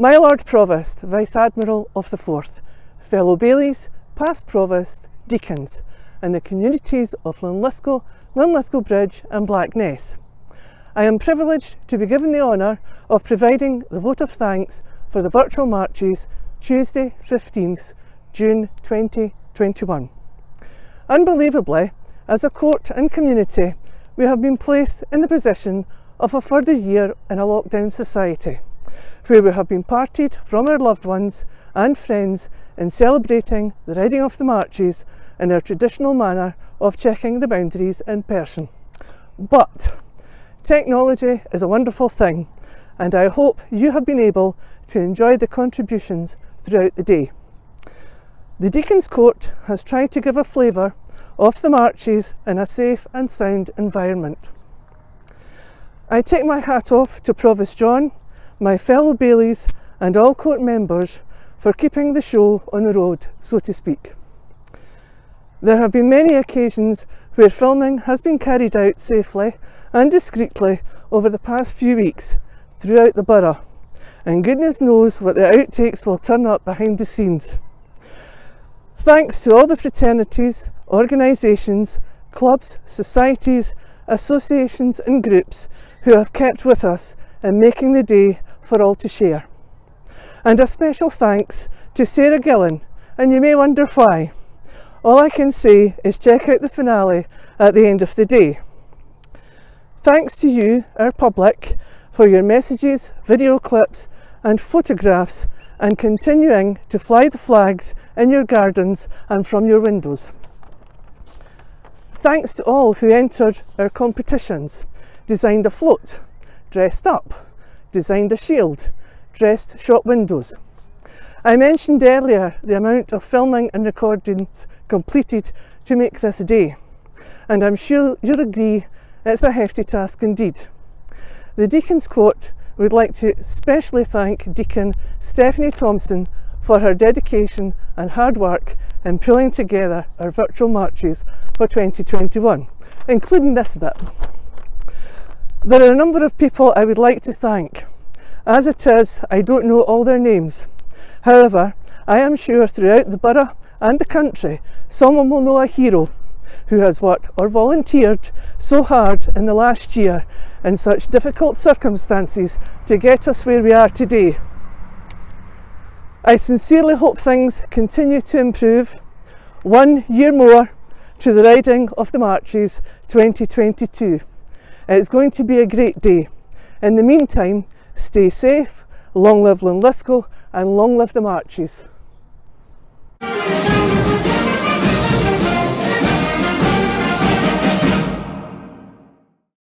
My Lord Provost, Vice Admiral of the Forth, fellow Bailies, past Provost, Deacons, and the communities of Linlithgow, Linlithgow Bridge and Blackness. I am privileged to be given the honour of providing the vote of thanks for the virtual marches Tuesday 15th June 2021. Unbelievably, as a court and community, we have been placed in the position of a further year in a lockdown society, where we have been parted from our loved ones and friends in celebrating the riding of the marches in our traditional manner of checking the boundaries in person. But technology is a wonderful thing, and I hope you have been able to enjoy the contributions throughout the day. The Deacon's Court has tried to give a flavour of the marches in a safe and sound environment. I take my hat off to Provost John, my fellow Bailies and all court members for keeping the show on the road, so to speak. There have been many occasions where filming has been carried out safely and discreetly over the past few weeks throughout the borough, and goodness knows what the outtakes will turn up behind the scenes. Thanks to all the fraternities, organisations, clubs, societies, associations and groups who have kept with us in making the day for all to share. And a special thanks to Sarah Gillen, and you may wonder why. All I can say is check out the finale at the end of the day. Thanks to you, our public, for your messages, video clips and photographs and continuing to fly the flags in your gardens and from your windows. Thanks to all who entered our competitions, designed a float, dressed up, designed a shield, dressed shop windows. I mentioned earlier the amount of filming and recordings completed to make this day, and I'm sure you'll agree it's a hefty task indeed. The Deacon's Court would like to specially thank Deacon Stephanie Thompson for her dedication and hard work in pulling together our virtual marches for 2021, including this bit. There are a number of people I would like to thank. As it is, I don't know all their names. However, I am sure throughout the borough and the country, someone will know a hero who has worked or volunteered so hard in the last year in such difficult circumstances to get us where we are today. I sincerely hope things continue to improve. One year more to the riding of the marches 2022. It's going to be a great day. In the meantime, stay safe, long live Linlithgow and long live the marches.